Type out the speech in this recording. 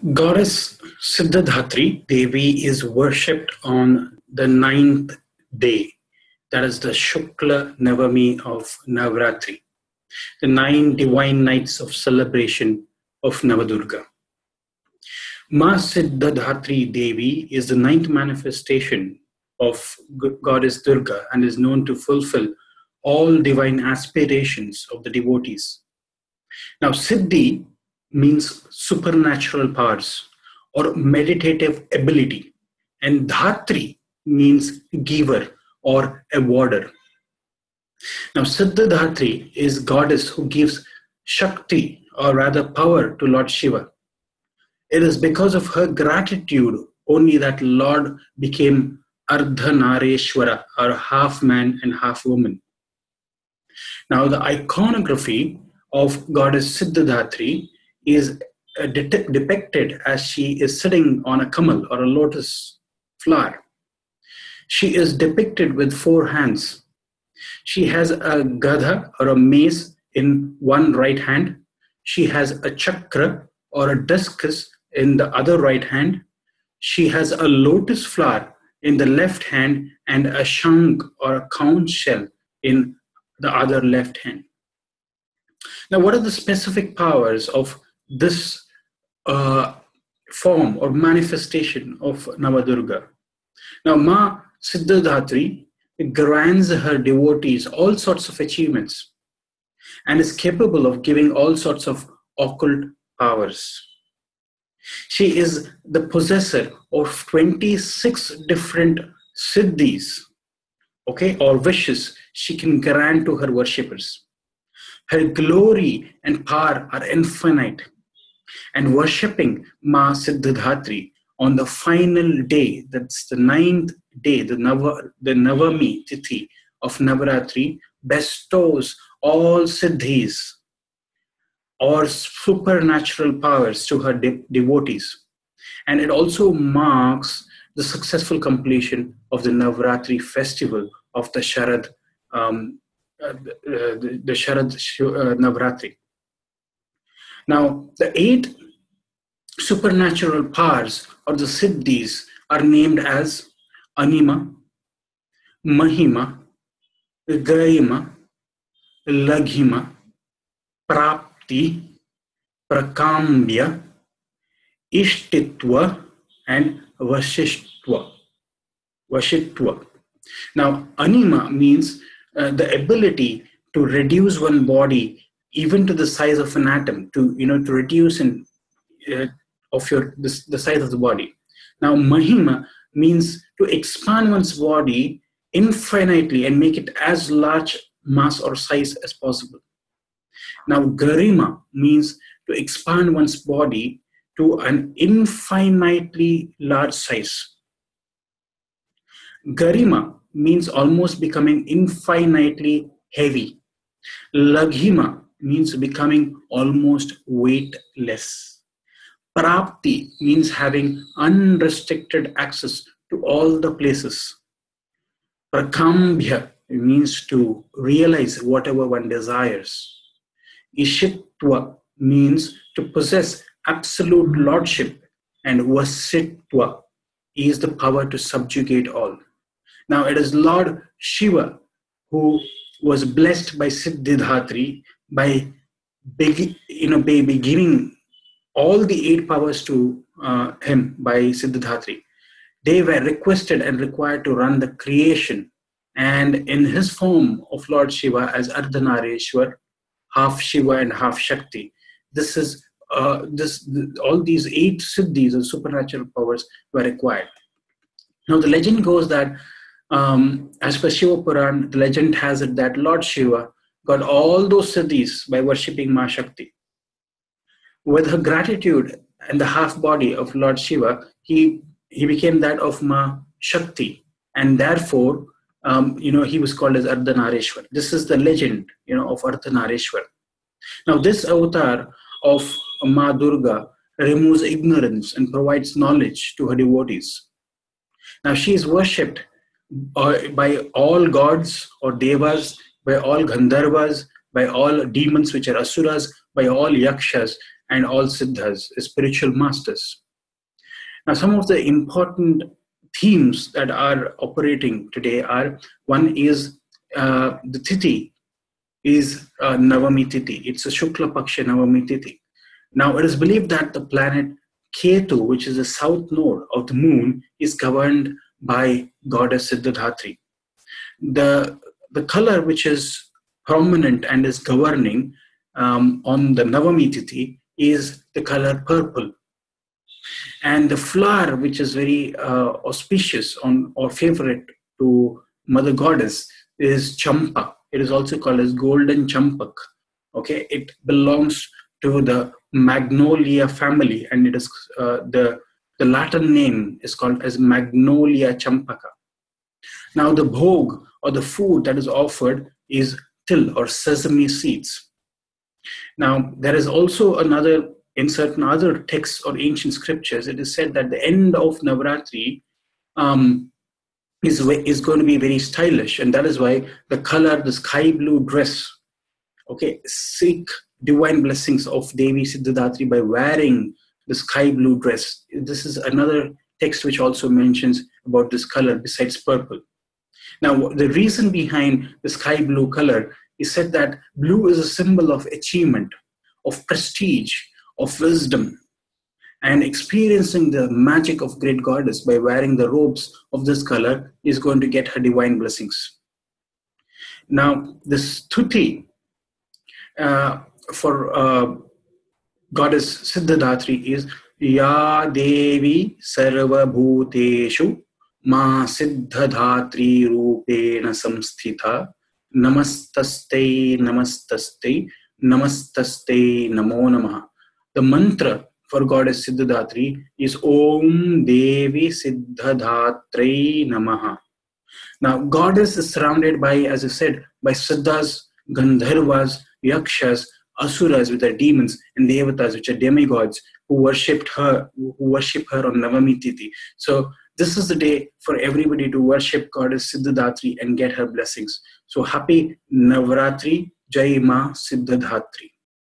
Goddess Siddhidatri Devi is worshipped on the ninth day, that is the Shukla Navami of Navratri, the nine divine nights of celebration of Navadurga. Ma Siddhidatri Devi is the ninth manifestation of Goddess Durga and is known to fulfill all divine aspirations of the devotees. Now, Siddhi means supernatural powers or meditative ability, and Dhatri means giver or awarder. Now, Siddhidatri is goddess who gives Shakti or rather power to Lord Shiva. It is because of her gratitude only that Lord became Ardhanareshwara or half man and half woman. Now, the iconography of goddess Siddhidatri is uh, de- depicted as she is sitting on a kamal or a lotus flower. She is depicted with four hands. She has a gadha or a mace in one right hand. She has a chakra or a discus in the other right hand. She has a lotus flower in the left hand and a shank or a conch shell in the other left hand. Now, what are the specific powers of this uh, form or manifestation of Navadurga? Now, Ma Siddhidatri grants her devotees all sorts of achievements and is capable of giving all sorts of occult powers. She is the possessor of 26 different siddhis, okay, or wishes she can grant to her worshippers. Her glory and power are infinite. And worshipping Ma Siddhidatri on the final day, that's the ninth day, the, Nava, the Navami Tithi of Navaratri, bestows all siddhis or supernatural powers to her de- devotees. And it also marks the successful completion of the Navratri festival of the Sharad, um, uh, the, the Sharad uh, Navratri. Now, the eight supernatural powers or the siddhis are named as Anima, Mahima, Garima, Laghima, Prapti, Prakambya, Ishtitva, and Vashishtva. Vashitva. Now, anima means uh, the ability to reduce one body even to the size of an atom, to you know, to reduce in uh, of your the, the size of the body. Now, mahima means to expand one's body infinitely and make it as large mass or size as possible. Now, garima means to expand one's body to an infinitely large size. Garima means almost becoming infinitely heavy. Laghima means becoming almost weightless. Prapti means having unrestricted access to all the places. Prakambhya means to realize whatever one desires. Ishitva means to possess absolute lordship, and Vasitva is the power to subjugate all. Now, it is Lord Shiva who was blessed by Siddhidatri by, beg- you know, by, giving all the eight powers to uh, him by Siddhidatri. They were requested and required to run the creation. And in his form of Lord Shiva as Ardhanareshwar, half Shiva and half Shakti. This is uh, this all these eight siddhis or supernatural powers were required. Now the legend goes that um, as per Shiva Puran, the legend has it that Lord Shiva got all those siddhis by worshipping Ma Shakti. With her gratitude and the half body of Lord Shiva, he he became that of Ma Shakti, and therefore um, you know, he was called as Ardhanareshwar. This is the legend, you know, of Ardhanareshwar. Now, this avatar of Ma Durga removes ignorance and provides knowledge to her devotees. Now, she is worshipped by all gods or devas, by all Gandharvas, by all demons which are asuras, by all yakshas, and all siddhas, spiritual masters. Now, some of the important themes that are operating today are one is uh, the Tithi is uh, Navami Tithi. It's a Shukla Paksha Navami Tithi. Now, it is believed that the planet Ketu, which is the south node of the moon, is governed by goddess Siddhidatri. The, the color which is prominent and is governing um, on the Navami Tithi is the color purple. And the flower, which is very uh, auspicious on, or favorite to Mother Goddess, is champa. It is also called as golden champak. Okay, it belongs to the magnolia family, and it is uh, the the Latin name is called as Magnolia champaka. Now, the bhog or the food that is offered is til or sesame seeds. Now, there is also another in certain other texts or ancient scriptures, it is said that the end of Navratri um, is, is going to be very stylish, and that is why the color, the sky blue dress, okay, seek divine blessings of Devi Siddhidatri by wearing the sky blue dress. This is another text which also mentions about this color besides purple. Now, the reason behind the sky blue color is said that blue is a symbol of achievement, of prestige, of wisdom, and experiencing the magic of great goddess by wearing the robes of this color is going to get her divine blessings. Now, this tuti uh, for uh, goddess Siddhidatri is Ya Devi Sarva Bhuteshu माँ सिद्धधात्री रूपेण संस्थिता। नमस्तस्ते नमस्तस्ते नमस्तस्ते namo namah. The mantra for God is Siddhidatri is Om Devi Siddhidatri namah now God is surrounded by as I said by Siddhas Gandharvas Yakshas Asuras with the demons and Devatas which are demigods who worshipped her, who worship her on navami titi so this is the day for everybody to worship goddess siddhidatri and get her blessings. So happy navratri. Jai ma siddhidatri